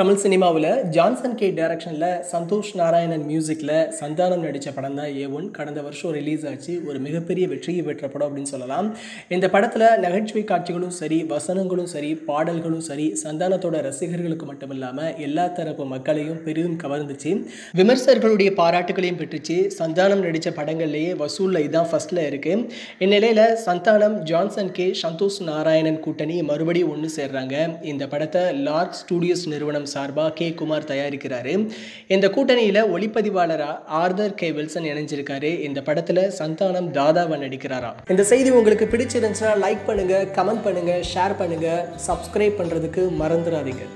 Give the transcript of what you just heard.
தமிழ் சினிமாவில் Johnson K டைரக்ஷனில் சந்தோஷ் நாராயணன் மியூசிக்கில் சந்தானம் நடித்த படம் தான் ஏ ஒன் கடந்த வருஷம் ரிலீஸ் ஆச்சு. ஒரு மிகப்பெரிய வெற்றியை பெற்ற படம் அப்படின்னு சொல்லலாம். இந்த படத்தில் நகைச்சுவை காட்சிகளும் சரி வசனங்களும் சரி பாடல்களும் சரி சந்தானத்தோட ரசிகர்களுக்கு மட்டும் இல்லாமல் எல்லா தரப்பு மக்களையும் பெரிதும் கவர்ந்துச்சு. விமர்சகர்களுடைய பாராட்டுகளையும் பெற்றுச்சு. சந்தானம் நடித்த படங்கள்லேயே வசூலில் இதுதான் ஃபர்ஸ்ட்டில் இருக்குது இந்நிலையில் சந்தானம் ஜான்சன் கே சந்தோஷ் நாராயணன் கூட்டணி மறுபடியும் ஒன்று சேர்றாங்க. இந்த படத்தை லார்க் ஸ்டூடியோஸ் நிறுவனம் சார்பாக கே குமார் தயாரிக்கிறாரு. இந்த கூட்டணியில் ஒளிப்பதிவாளராக ஆர்தர் கே வில்சன் இணைஞ்சிருக்காரு. இந்த படத்தில் சந்தானம் தாதாவை நடிக்கிறாரா. இந்த செய்தி உங்களுக்கு பிடிச்சிருந்துச்சுன்னா லைக் பண்ணுங்கள் கமெண்ட் பண்ணுங்கள் ஷேர் பண்ணுங்கள் சப்ஸ்கிரைப் பண்ணுறதுக்கு மறந்துடாதீங்க.